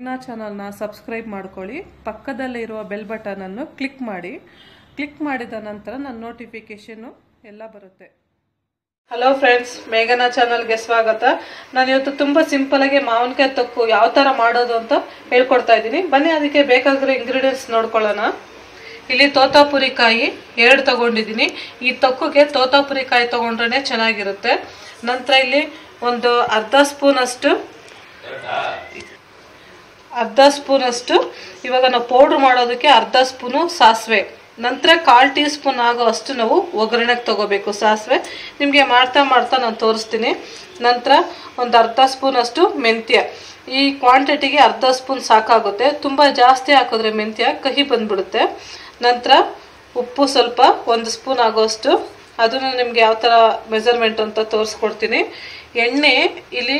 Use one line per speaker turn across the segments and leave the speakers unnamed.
ಇನ್ನ ಚಾನಲ್ನ ಸಬ್ಸ್ಕ್ರೈಬ್ ಮಾಡ್ಕೊಳ್ಳಿ. ಪಕ್ಕದಲ್ಲೇ ಇರುವ ಬೆಲ್ ಬಟನನ್ನು ಕ್ಲಿಕ್ ಮಾಡಿ. ಕ್ಲಿಕ್ ಮಾಡಿದ ನಂತರ ನನ್ನ ನೋಟಿಫಿಕೇಶನ್ನು ಎಲ್ಲ ಬರುತ್ತೆ. ಹಲೋ ಫ್ರೆಂಡ್ಸ್ ಮೇಘನ ಚಾನಲ್ಗೆ ಸ್ವಾಗತ. ನಾನು ಇವತ್ತು ತುಂಬ ಸಿಂಪಲಾಗಿ ಮಾವಿನಕಾಯಿ ತೊಕ್ಕು ಯಾವ ಥರ ಮಾಡೋದು ಅಂತ ಹೇಳ್ಕೊಡ್ತಾ ಇದ್ದೀನಿ. ಬನ್ನಿ ಅದಕ್ಕೆ ಬೇಕಾಗಿರೋ ಇಂಗ್ರೀಡಿಯೆಂಟ್ಸ್ ನೋಡ್ಕೊಳ್ಳೋಣ. ಇಲ್ಲಿ ತೋತಾಪುರಿ ಕಾಯಿ ಎರಡು ತಗೊಂಡಿದ್ದೀನಿ. ಈ ತೊಕ್ಕುಗೆ ತೋತಾಪುರಿ ಕಾಯಿ ತೊಗೊಂಡ್ರೆ ಚೆನ್ನಾಗಿರುತ್ತೆ. ನಂತರ ಇಲ್ಲಿ ಒಂದು ಅರ್ಧ ಸ್ಪೂನ್ ಅಷ್ಟು ಅರ್ಧ ಸ್ಪೂನಷ್ಟು. ಇವಾಗ ನಾವು ಪೌಡ್ರ್ ಮಾಡೋದಕ್ಕೆ ಅರ್ಧ ಸ್ಪೂನು ಸಾಸಿವೆ. ನಂತರ ಕಾಲು ಟೀ ಸ್ಪೂನ್ ಆಗೋ ಅಷ್ಟು ನಾವು ಒಗ್ಗರಣೆಗೆ ತಗೋಬೇಕು ಸಾಸಿವೆ. ನಿಮಗೆ ಮಾಡ್ತಾ ಮಾಡ್ತಾ ನಾನು ತೋರಿಸ್ತೀನಿ. ನಂತರ ಒಂದು ಅರ್ಧ ಸ್ಪೂನಷ್ಟು ಮೆಂತ್ಯ. ಈ ಕ್ವಾಂಟಿಟಿಗೆ ಅರ್ಧ ಸ್ಪೂನ್ ಸಾಕಾಗುತ್ತೆ. ತುಂಬ ಜಾಸ್ತಿ ಹಾಕಿದ್ರೆ ಮೆಂತ್ಯ ಕಹಿ ಬಂದ್ಬಿಡುತ್ತೆ. ನಂತರ ಉಪ್ಪು ಸ್ವಲ್ಪ, ಒಂದು ಸ್ಪೂನ್ ಆಗೋಷ್ಟು ಅದನ್ನು ನಿಮ್ಗೆ ಯಾವ ಥರ ಮೆಸರ್ಮೆಂಟ್ ಅಂತ ತೋರಿಸ್ಕೊಡ್ತೀನಿ. ಎಣ್ಣೆ ಇಲ್ಲಿ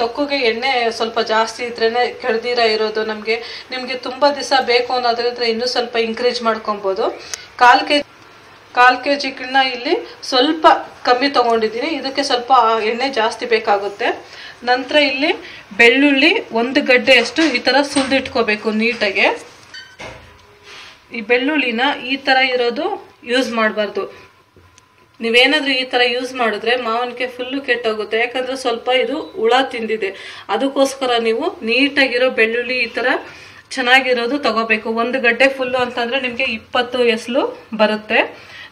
ತೊಕ್ಕುಗೆ ಎಣ್ಣೆ ಸ್ವಲ್ಪ ಜಾಸ್ತಿ ಇದ್ರೇ ಕೆಡ್ದಿರ ಇರೋದು ನಮಗೆ. ನಿಮಗೆ ತುಂಬ ದಿವಸ ಬೇಕು ಅನ್ನೋದ್ರಿಂದ ಇನ್ನೂ ಸ್ವಲ್ಪ ಇನ್ಕ್ರೀಸ್ ಮಾಡ್ಕೊಬೋದು. ಕಾಲು ಕೆ ಕಾಲು ಕೆ ಜಿಗಳನ್ನ ಇಲ್ಲಿ ಸ್ವಲ್ಪ ಕಮ್ಮಿ ತೊಗೊಂಡಿದ್ದೀನಿ. ಇದಕ್ಕೆ ಸ್ವಲ್ಪ ಎಣ್ಣೆ ಜಾಸ್ತಿ ಬೇಕಾಗುತ್ತೆ. ನಂತರ ಇಲ್ಲಿ ಬೆಳ್ಳುಳ್ಳಿ ಒಂದು ಗಡ್ಡೆಯಷ್ಟು ಈ ಥರ ಸುಲಿದಿಟ್ಕೋಬೇಕು ನೀಟಾಗೆ. ಈ ಬೆಳ್ಳುಳ್ಳಿನ ಈ ಥರ ಇರೋದು ಯೂಸ್ ಮಾಡಬಾರ್ದು. ನೀವೇನಾದ್ರೂ ಈ ಥರ ಯೂಸ್ ಮಾಡಿದ್ರೆ ಮಾವಿನಕಾಯಿ ಫುಲ್ಲು ಕೆಟ್ಟೋಗುತ್ತೆ. ಯಾಕಂದ್ರೆ ಸ್ವಲ್ಪ ಇದು ಹುಳ ತಿಂದಿದೆ. ಅದಕ್ಕೋಸ್ಕರ ನೀವು ನೀಟಾಗಿರೋ ಬೆಳ್ಳುಳ್ಳಿ ಈ ಥರ ಚೆನ್ನಾಗಿರೋದು ತಗೋಬೇಕು. ಒಂದು ಗಡ್ಡೆ ಫುಲ್ಲು ಅಂತಂದ್ರೆ ನಿಮಗೆ ಇಪ್ಪತ್ತು ಎಸಲು ಬರುತ್ತೆ.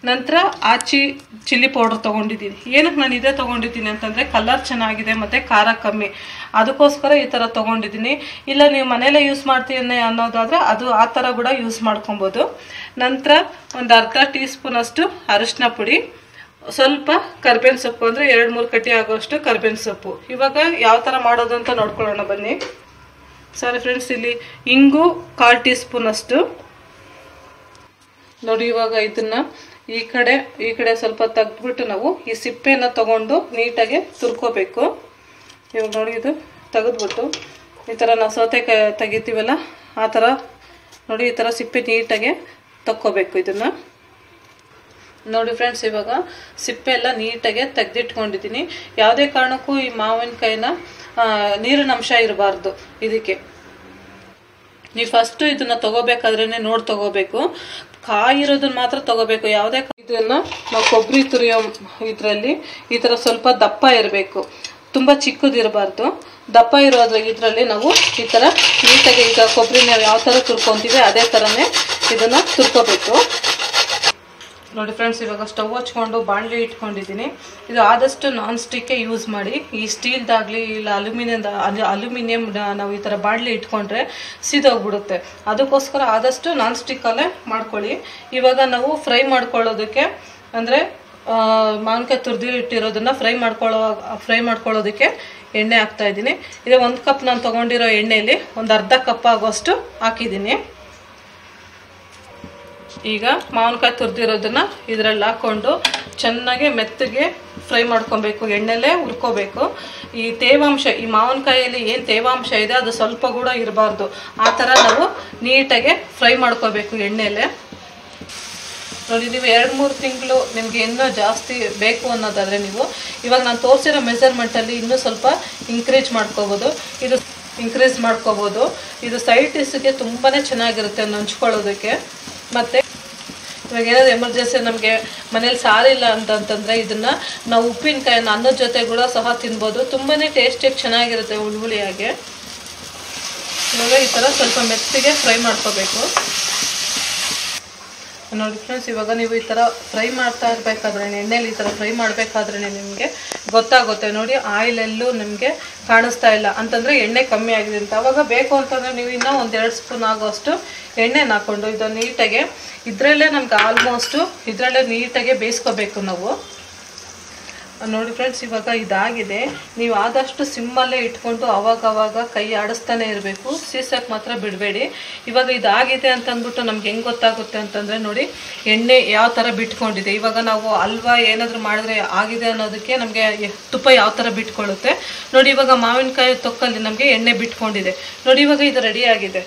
ನಂತರ ಆಚಿ ಚಿಲ್ಲಿ ಪೌಡರ್ ತೊಗೊಂಡಿದ್ದೀನಿ. ಏನಕ್ಕೆ ನಾನು ಇದೇ ತೊಗೊಂಡಿದ್ದೀನಿ ಅಂತಂದರೆ ಕಲರ್ ಚೆನ್ನಾಗಿದೆ ಮತ್ತು ಖಾರ ಕಮ್ಮಿ. ಅದಕ್ಕೋಸ್ಕರ ಈ ಥರ ತೊಗೊಂಡಿದ್ದೀನಿ. ಇಲ್ಲ ನೀವು ಮನೇಲೇ ಯೂಸ್ ಮಾಡ್ತೀನಿ ಅನ್ನೋದಾದರೆ ಅದು ಆ ಥರ ಕೂಡ ಯೂಸ್ ಮಾಡ್ಕೊಬೋದು. ನಂತರ ಒಂದು ಅರ್ಧ ಟೀ ಸ್ಪೂನಷ್ಟು ಅರಿಶಿನ ಪುಡಿ. ಸ್ವಲ್ಪ ಕರ್ಬೇವಿನ ಸೊಪ್ಪು ಅಂದರೆ ಎರಡು ಮೂರು ಕಟ್ಟಿ ಆಗೋಷ್ಟು ಕರ್ಬೇವಿನ ಸೊಪ್ಪು. ಇವಾಗ ಯಾವ ಥರ ಮಾಡೋದು ಅಂತ ನೋಡ್ಕೊಳ್ಳೋಣ ಬನ್ನಿ. ಸರಿ ಫ್ರೆಂಡ್ಸ್ ಇಲ್ಲಿ ಇಂಗು ಕಾಲು ಟೀ ಸ್ಪೂನ್ ಅಷ್ಟು. ನೋಡಿ ಇವಾಗ ಇದನ್ನ ಈ ಕಡೆ ಈ ಕಡೆ ಸ್ವಲ್ಪ ತೆಗ್ದ್ಬಿಟ್ಟು ನಾವು ಈ ಸಿಪ್ಪೆನ ತಗೊಂಡು ನೀಟಾಗಿ ತುರ್ಕೋಬೇಕು. ಇವಾಗ ನೋಡಿ ಇದು ತೆಗೆದ್ಬಿಟ್ಟು ಈ ಥರ ನಾವು ಸೌತೆಕಾಯಿ ತೆಗಿತೀವಲ್ಲ, ಆ ಥರ ನೋಡಿ ಈ ಥರ ಸಿಪ್ಪೆ ನೀಟಾಗಿ ತಕ್ಕೋಬೇಕು ಇದನ್ನು. ನೋಡಿ ಫ್ರೆಂಡ್ಸ್ ಇವಾಗ ಸಿಪ್ಪೆ ಎಲ್ಲ ನೀಟಾಗಿ ತೆಗೆದಿಟ್ಕೊಂಡಿದ್ದೀನಿ. ಯಾವುದೇ ಕಾರಣಕ್ಕೂ ಈ ಮಾವಿನಕಾಯಿನ ನೀರಿನ ಅಂಶ ಇರಬಾರ್ದು ಇದಕ್ಕೆ. ನೀವು ಫಸ್ಟ್ ಇದನ್ನ ತಗೋಬೇಕಾದ್ರೆ ನೋಡಿ ತಗೋಬೇಕು. ಕಾಯಿರೋದನ್ನ ಮಾತ್ರ ತಗೋಬೇಕು. ಯಾವುದೇ ಇದನ್ನ ನಾವು ಕೊಬ್ಬರಿ ತುರಿಯೋ ಇದರಲ್ಲಿ ಈ ಥರ ಸ್ವಲ್ಪ ದಪ್ಪ ಇರಬೇಕು. ತುಂಬ ಚಿಕ್ಕದಿರಬಾರ್ದು ದಪ್ಪ ಇರೋದ್ರ ಇದರಲ್ಲಿ ನಾವು ಈ ಥರ ನೀಟಾಗಿ ಈಗ ಕೊಬ್ಬರಿ ನಾವು ಯಾವ ಥರ ತುರ್ಕೊತೀವಿ ಅದೇ ಥರನೇ ಇದನ್ನು ತುರ್ಕೋಬೇಕು. ನೋಡಿ ಫ್ರೆಂಡ್ಸ್ ಇವಾಗ ಸ್ಟವ್ ಹಚ್ಕೊಂಡು, ಬಾಣಲಿ ಇಟ್ಕೊಂಡಿದ್ದೀನಿ. ಇದು ಆದಷ್ಟು ನಾನ್ ಸ್ಟಿಕ್ಕೇ ಯೂಸ್ ಮಾಡಿ. ಈ ಸ್ಟೀಲ್ದಾಗಲಿ ಇಲ್ಲ ಅಲ್ಯೂಮಿನಿಯಂದ ಅಲ್ಯೂಮಿನಿಯಂ ನಾವು ಈ ಥರ ಬಾಣಲಿ ಇಟ್ಕೊಂಡ್ರೆ ಸಿದೋಗ್ಬಿಡುತ್ತೆ. ಅದಕ್ಕೋಸ್ಕರ ಆದಷ್ಟು ನಾನ್ ಸ್ಟಿಕ್ಕಲ್ಲೇ ಮಾಡ್ಕೊಳ್ಳಿ. ಇವಾಗ ನಾವು ಫ್ರೈ ಮಾಡ್ಕೊಳ್ಳೋದಕ್ಕೆ, ಅಂದರೆ ಮಾವಿನಕಾಯಿ ತುರಿದು ಇಟ್ಟಿರೋದನ್ನ ಫ್ರೈ ಮಾಡ್ಕೊಳ್ಳೋ ಫ್ರೈ ಮಾಡ್ಕೊಳ್ಳೋದಕ್ಕೆ ಎಣ್ಣೆ ಹಾಕ್ತಾ ಇದ್ದೀನಿ. ಇದು ಒಂದು ಕಪ್ ನಾನು ತೊಗೊಂಡಿರೋ ಎಣ್ಣೆಯಲ್ಲಿ ಒಂದು ಅರ್ಧ ಕಪ್ ಆಗೋಷ್ಟು ಹಾಕಿದ್ದೀನಿ. ಈಗ ಮಾವಿನಕಾಯಿ ತುರಿದಿರೋದನ್ನ ಇದರಲ್ಲಿ ಹಾಕ್ಕೊಂಡು ಚೆನ್ನಾಗಿ ಮೆತ್ತಗೆ ಫ್ರೈ ಮಾಡ್ಕೊಬೇಕು, ಎಣ್ಣೆಲೇ ಹುರ್ಕೋಬೇಕು. ಈ ತೇವಾಂಶ, ಈ ಮಾವಿನಕಾಯಲ್ಲಿ ಏನು ತೇವಾಂಶ ಇದೆ, ಅದು ಸ್ವಲ್ಪ ಕೂಡ ಇರಬಾರ್ದು. ಆ ಥರ ನಾವು ನೀಟಾಗಿ ಫ್ರೈ ಮಾಡ್ಕೋಬೇಕು ಎಣ್ಣೆಲೆ. ನೋಡಿ, ನೀವು ಎರಡು ಮೂರು ತಿಂಗಳು ನಿಮಗೆ ಇನ್ನೂ ಜಾಸ್ತಿ ಬೇಕು ಅನ್ನೋದಾದರೆ ನೀವು ಇವಾಗ ನಾನು ತೋರಿಸಿರೋ ಮೆಸರ್ಮೆಂಟಲ್ಲಿ ಇನ್ನೂ ಸ್ವಲ್ಪ ಇನ್ಕ್ರೀಸ್ ಮಾಡ್ಕೋಬೋದು. ಇದು ಇನ್ಕ್ರೀಸ್ ಮಾಡ್ಕೋಬೋದು. ಇದು ಸೈಡ್ ಡಿಸ್ಗೆ ತುಂಬಾ ಚೆನ್ನಾಗಿರುತ್ತೆ ನಂಚ್ಕೊಳ್ಳೋದಕ್ಕೆ. ಮತ್ತು ಇವಾಗ ಏನಾದ್ರು ಎಮರ್ಜೆನ್ಸಿ ನಮಗೆ ಮನೇಲಿ ಸಾರಿಲ್ಲ ಅಂತಂತಂದರೆ ಇದನ್ನು ನಾವು ಉಪ್ಪಿನಕಾಯಿ ಅನ್ನದ ಜೊತೆ ಕೂಡ ಸಹ ತಿನ್ಬೋದು. ತುಂಬಾ ಟೇಸ್ಟಿಯಾಗಿ ಚೆನ್ನಾಗಿರುತ್ತೆ ಹುಳಿ ಇವಾಗ ಈ ಥರ ಸ್ವಲ್ಪ ಮೆತ್ತಿಗೆ ಫ್ರೈ ಮಾಡ್ಕೋಬೇಕು. ನೋಡಿ ಫ್ರೆಂಡ್ಸ್ ಇವಾಗ ನೀವು ಈ ಥರ ಫ್ರೈ ಮಾಡ್ತಾ ಇರಬೇಕಾದ್ರೆ, ಎಣ್ಣೆಲಿ ಈ ಥರ ಫ್ರೈ ಮಾಡಬೇಕಾದ್ರೆ ನಿಮಗೆ ಗೊತ್ತಾಗುತ್ತೆ. ನೋಡಿ ಆಯಿಲೆಲ್ಲೂ ನಿಮಗೆ ಕಾಣಿಸ್ತಾ ಇಲ್ಲ. ಅಂತಂದರೆ ಎಣ್ಣೆ ಕಮ್ಮಿ ಆಗಿದೆ ಅಂತ. ಅವಾಗ ಬೇಕು ಅಂತಂದರೆ ನೀವು ಇನ್ನೂ ಒಂದು ಎರಡು ಸ್ಪೂನ್ ಆಗೋಷ್ಟು ಎಣ್ಣೆನ ಹಾಕ್ಕೊಂಡು ಇದನ್ನು ನೀಟಾಗೆ, ಇದರಲ್ಲೇ ನಮ್ಗೆ ಆಲ್ಮೋಸ್ಟು ಇದರಲ್ಲೇ ನೀಟಾಗೆ ಬೇಯಿಸ್ಕೋಬೇಕು ನಾವು. ನೋಡಿ ಫ್ರೆಂಡ್ಸ್ ಇವಾಗ ಇದಾಗಿದೆ. ನೀವು ಆದಷ್ಟು ಸಿಮ್ಮಲ್ಲೇ ಇಟ್ಕೊಂಡು ಅವಾಗವಾಗ ಅವಾಗ ಕೈ ಆಡಿಸ್ತಾನೆ ಇರಬೇಕು. ಸೀಸಕ್ಕೆ ಮಾತ್ರ ಬಿಡಬೇಡಿ. ಇವಾಗ ಇದಾಗಿದೆ ಅಂತಂದ್ಬಿಟ್ಟು ನಮ್ಗೆ ಹೆಂಗೆ ಗೊತ್ತಾಗುತ್ತೆ ಅಂತಂದರೆ ನೋಡಿ, ಎಣ್ಣೆ ಯಾವ ಥರ ಬಿಟ್ಕೊಂಡಿದೆ. ಇವಾಗ ನಾವು ಹಲ್ವಾ ಏನಾದರೂ ಮಾಡಿದ್ರೆ ಆಗಿದೆ ಅನ್ನೋದಕ್ಕೆ ನಮಗೆ ತುಪ್ಪ ಯಾವ ಥರ ಬಿಟ್ಕೊಳ್ಳುತ್ತೆ. ನೋಡಿ, ಇವಾಗ ಮಾವಿನಕಾಯಿ ತೊಕ್ಕಲ್ಲಿ ನಮಗೆ ಎಣ್ಣೆ ಬಿಟ್ಕೊಂಡಿದೆ. ನೋಡಿ, ಇವಾಗ ಇದು ರೆಡಿ ಆಗಿದೆ.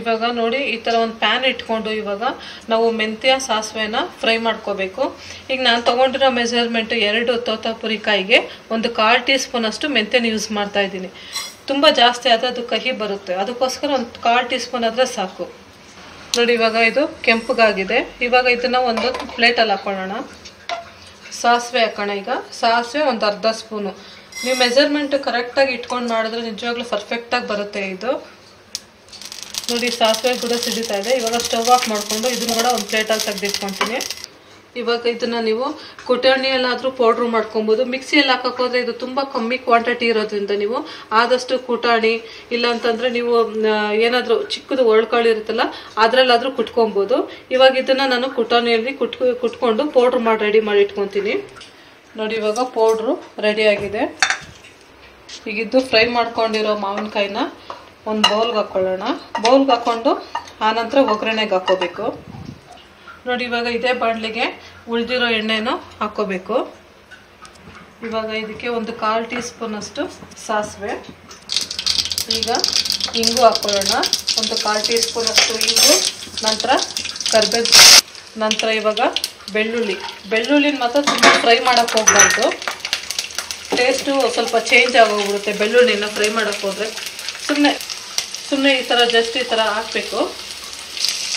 ಇವಾಗ ನೋಡಿ ಈ ಥರ ಒಂದು ಪ್ಯಾನ್ ಇಟ್ಕೊಂಡು ಇವಾಗ ನಾವು ಮೆಂತ್ಯ ಸಾಸಿವೆನ ಫ್ರೈ ಮಾಡ್ಕೋಬೇಕು. ಈಗ ನಾನು ತೊಗೊಂಡಿರೋ ಮೆಜರ್ಮೆಂಟು ಎರಡು ತೋತಾಪುರಿ ಕಾಯಿಗೆ ಒಂದು ಕಾಲು ಟೀ ಸ್ಪೂನ್ ಅಷ್ಟು ಮೆಂತ್ಯನ ಯೂಸ್ ಮಾಡ್ತಾ ಇದ್ದೀನಿ. ತುಂಬ ಜಾಸ್ತಿ ಆದರೆ ಅದು ಕಹಿ ಬರುತ್ತೆ. ಅದಕ್ಕೋಸ್ಕರ ಒಂದು ಕಾಲು ಟೀ ಸ್ಪೂನ್ ಆದರೆ ಸಾಕು. ನೋಡಿ ಇವಾಗ ಇದು ಕೆಂಪಗಾಗಿದೆ. ಇವಾಗ ಇದನ್ನು ಒಂದು ಪ್ಲೇಟಲ್ಲಿ ಹಾಕೊಳ್ಳೋಣ. ಸಾಸಿವೆ ಹಾಕೋಣ ಈಗ. ಸಾಸಿವೆ ಒಂದು ಅರ್ಧ ಸ್ಪೂನು. ನೀವು ಮೆಜರ್ಮೆಂಟ್ ಕರೆಕ್ಟಾಗಿ ಇಟ್ಕೊಂಡು ಮಾಡಿದ್ರೆ ನಿಜವಾಗ್ಲೂ ಪರ್ಫೆಕ್ಟಾಗಿ ಬರುತ್ತೆ ಇದು. ನೋಡಿ, ಸಾಸಿವೆ ಕೂಡ ಸಿಡಿತಾ ಇದೆ. ಇವಾಗ ಸ್ಟವ್ ಆಫ್ ಮಾಡಿಕೊಂಡು ಇದನ್ನು ಕೂಡ ಒಂದು ಪ್ಲೇಟಲ್ಲಿ ತೆಗೆದಿಟ್ಕೊತೀನಿ. ಇವಾಗ ಇದನ್ನು ನೀವು ಕುಟಾಣಿಯಲ್ಲಾದರೂ ಪೌಡ್ರ್ ಮಾಡ್ಕೊಬೋದು. ಮಿಕ್ಸಿಯಲ್ಲಿ ಹಾಕೋಕ್ಕೋದ್ರೆ ಇದು ತುಂಬ ಕಮ್ಮಿ ಕ್ವಾಂಟಿಟಿ ಇರೋದ್ರಿಂದ ನೀವು ಆದಷ್ಟು ಕುಟಾಣಿ, ಇಲ್ಲಾಂತಂದರೆ ನೀವು ಏನಾದರೂ ಚಿಕ್ಕದು ಒಳ್ಕಳಿ ಇರುತ್ತಲ್ಲ, ಅದರಲ್ಲಾದರೂ ಕುಟ್ಕೊಬೋದು. ಇವಾಗ ಇದನ್ನು ನಾನು ಕುಟಾಣಿಯಲ್ಲಿ ಕುಟ್ ಕುಟ್ಕೊಂಡು ಪೌಡ್ರ್ ಮಾಡಿ ರೆಡಿ ಮಾಡಿ ಇಟ್ಕೊತೀನಿ. ನೋಡಿ, ಇವಾಗ ಪೌಡ್ರು ರೆಡಿಯಾಗಿದೆ ಈಗಿದ್ದು ಫ್ರೈ ಮಾಡ್ಕೊಂಡಿರೋ ಮಾವಿನಕಾಯಿನ ಒಂದು ಬೌಲ್ಗೆ ಹಾಕ್ಕೊಳ್ಳೋಣ ಬೌಲ್ಗೆ ಹಾಕ್ಕೊಂಡು ಆನಂತರ ಒಗ್ಗರಣೆಗೆ ಹಾಕ್ಕೋಬೇಕು ನೋಡಿ, ಇವಾಗ ಇದೇ ಬಾಣಲಿಗೆ ಉಳಿದಿರೋ ಎಣ್ಣೆನೂ ಹಾಕ್ಕೋಬೇಕು ಇವಾಗ ಇದಕ್ಕೆ ಒಂದು ಕಾಲು ಟೀ ಸ್ಪೂನಷ್ಟು ಸಾಸಿವೆ. ಈಗ ಇಂಗು ಹಾಕ್ಕೊಳ್ಳೋಣ ಒಂದು ಕಾಲು ಟೀ ಸ್ಪೂನಷ್ಟು ಇಂಗು, ನಂತರ ಕರ್ಬೇವು. ನಂತರ ಇವಾಗ ಬೆಳ್ಳುಳ್ಳಿ. ಬೆಳ್ಳುಳ್ಳಿನ ಮಾತ್ರ ತುಂಬ ಫ್ರೈ ಮಾಡೋಕ್ಕೆ ಹೋಗ್ಬಾರ್ದು. ಟೇಸ್ಟು ಸ್ವಲ್ಪ ಚೇಂಜ್ ಆಗೋಗ್ಬಿಡುತ್ತೆ. ಬೆಳ್ಳುಳ್ಳಿನ ಫ್ರೈ ಮಾಡೋಕ್ಕೆ ಹೋದರೆ. ಸುಮ್ಮನೆ ಸುಮ್ಮನೆ ಈ ಥರ ಜಸ್ಟ್ ಈ ಥರ ಹಾಕಬೇಕು.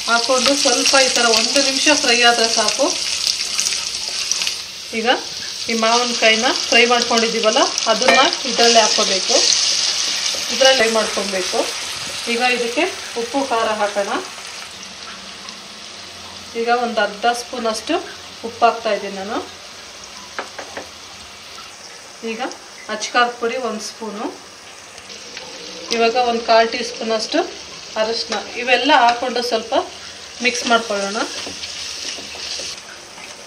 ಹಾಕ್ಕೊಂಡು ಸ್ವಲ್ಪ ಈ ಥರ ಒಂದು ನಿಮಿಷ ಫ್ರೈ ಆದರೆ ಸಾಕು. ಈಗ ಈ ಮಾವಿನಕಾಯಿನ ಫ್ರೈ ಮಾಡ್ಕೊಂಡಿದ್ದೀವಲ್ಲ, ಅದನ್ನು ಇದರಲ್ಲೇ ಹಾಕ್ಕೋಬೇಕು. ಇದರಲ್ಲಿ ಮಾಡ್ಕೊಬೇಕು. ಈಗ ಇದಕ್ಕೆ ಉಪ್ಪು, ಖಾರ ಹಾಕೋಣ. ಈಗ ಒಂದು ಅರ್ಧ ಸ್ಪೂನಷ್ಟು ಉಪ್ಪು ಹಾಕ್ತಾ ಇದ್ದೀನಿ ನಾನು. ಈಗ ಅಚ್ಕಾರದ ಪುಡಿ ಒಂದು ಸ್ಪೂನು ಇವಾಗ ಒಂದು ಕಾಲು ಟೀ ಸ್ಪೂನಷ್ಟು ಅರಶಿನ ಇವೆಲ್ಲ ಹಾಕ್ಕೊಂಡು ಸ್ವಲ್ಪ ಮಿಕ್ಸ್ ಮಾಡ್ಕೊಳ್ಳೋಣ.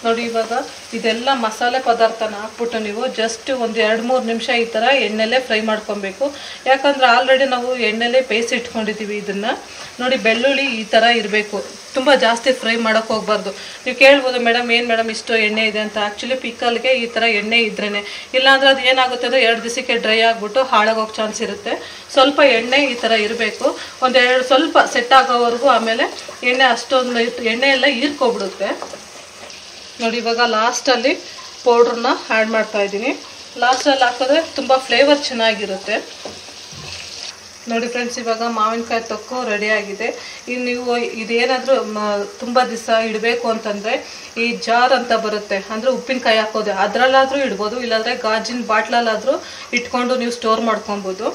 ನೋಡಿ ಇವಾಗ ಇದೆಲ್ಲ ಮಸಾಲೆ ಪದಾರ್ಥನ ಹಾಕ್ಬಿಟ್ಟು ನೀವು ಜಸ್ಟ್ ಒಂದು ಎರಡು ಮೂರು ನಿಮಿಷ ಈ ಥರ ಎಣ್ಣೆಲೆ ಫ್ರೈ ಮಾಡ್ಕೊಬೇಕು. ಯಾಕಂದ್ರೆ ಆಲ್ರೆಡಿ ನಾವು ಎಣ್ಣೆಲೆ ಬೇಯಿಸಿ ಇಟ್ಕೊಂಡಿದ್ದೀವಿ ಇದನ್ನು. ನೋಡಿ ಬೆಳ್ಳುಳ್ಳಿ ಈ ಥರ ಇರಬೇಕು. ತುಂಬ ಜಾಸ್ತಿ ಫ್ರೈ ಮಾಡೋಕೆ ಹೋಗ್ಬಾರ್ದು. ನೀವು ಕೇಳ್ಬೋದು, ಮೇಡಮ್, ಏನು ಮೇಡಮ್ ಇಷ್ಟು ಎಣ್ಣೆ ಇದೆ ಅಂತ? ಆ್ಯಕ್ಚುಲಿ ಪಿಕ್ಕಲ್ಗೆ ಈ ಥರ ಎಣ್ಣೆ ಇದ್ರೇ ಇಲ್ಲಾಂದ್ರೆ ಅದು ಏನಾಗುತ್ತೆ ಅಂದರೆ ಎರಡು ದಿವಸಕ್ಕೆ ಡ್ರೈ ಆಗಿಬಿಟ್ಟು ಹಾಳಾಗೋಕೆ ಚಾನ್ಸ್ ಇರುತ್ತೆ. ಸ್ವಲ್ಪ ಎಣ್ಣೆ ಈ ಥರ ಇರಬೇಕು. ಒಂದು ಎರಡು ಸ್ವಲ್ಪ ಸೆಟ್ ಆಗೋವರೆಗೂ ಆಮೇಲೆ ಎಣ್ಣೆ ಅಷ್ಟೊಂದು ಎಣ್ಣೆ ಎಲ್ಲ ಹೀರ್ಕೊಬಿಡುತ್ತೆ. ನೋಡಿ, ಇವಾಗ ಲಾಸ್ಟಲ್ಲಿ ಪೌಡ್ರನ್ನ ಆ್ಯಡ್ ಮಾಡ್ತಾ ಇದ್ದೀನಿ. ಲಾಸ್ಟಲ್ಲಿ ಹಾಕಿದ್ರೆ ತುಂಬ ಫ್ಲೇವರ್ ಚೆನ್ನಾಗಿರುತ್ತೆ. ನೋಡಿ ಫ್ರೆಂಡ್ಸ್ ಇವಾಗ ಮಾವಿನಕಾಯಿ ತೊಕ್ಕು ರೆಡಿಯಾಗಿದೆ ಈಗ ನೀವು ಇದೇನಾದರೂ ತುಂಬ ದಿವಸ ಇಡಬೇಕು ಅಂತಂದರೆ ಈ ಜಾರ್ ಅಂತ ಬರುತ್ತೆ. ಅಂದರೆ ಉಪ್ಪಿನಕಾಯಿ ಹಾಕೋದು. ಅದರಲ್ಲಾದರೂ ಇಡ್ಬೋದು, ಇಲ್ಲಾಂದರೆ ಗಾಜಿನ ಬಾಟ್ಲಲ್ಲಾದರೂ ಇಟ್ಕೊಂಡು ನೀವು ಸ್ಟೋರ್ ಮಾಡ್ಕೊಬೋದು.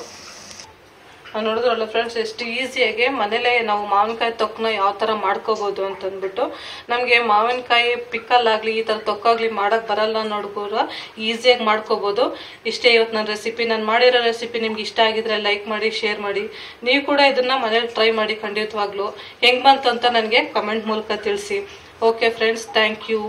ನೋಡಿದ್ರಲ್ಲ ಫ್ರೆಂಡ್ಸ್ ಎಷ್ಟು ಈಸಿಯಾಗಿ ಮನೇಲೇ ನಾವು ಮಾವಿನಕಾಯಿ ತೊಕ್ಕನ ಯಾವ ಥರ ಮಾಡ್ಕೋಬೋದು ಅಂತಂದ್ಬಿಟ್ಟು ನಮಗೆ ಮಾವಿನಕಾಯಿ ಪಿಕ್ಕಲ್ಲಾಗಲಿ ಈ ಥರ ತೊಕ್ಕಾಗಲಿ ಮಾಡೋಕ್ಕೆ ಬರಲ್ಲ ನೋಡ್ಕೂರ ಈಸಿಯಾಗಿ ಮಾಡ್ಕೋಬೋದು. ಇಷ್ಟೇ ಇವತ್ತು ನನ್ನ ರೆಸಿಪಿ ನಾನು ಮಾಡಿರೋ ರೆಸಿಪಿ ನಿಮ್ಗೆ ಇಷ್ಟ ಆಗಿದ್ರೆ ಲೈಕ್ ಮಾಡಿ ಶೇರ್ ಮಾಡಿ. ನೀವು ಕೂಡ ಇದನ್ನು ಮನೇಲಿ ಟ್ರೈ ಮಾಡಿ ಖಂಡಿತವಾಗ್ಲೂ. ಹೆಂಗೆ ಬಂತು ಅಂತ ನನಗೆ ಕಮೆಂಟ್ ಮೂಲಕ ತಿಳಿಸಿ. Okay friends thank you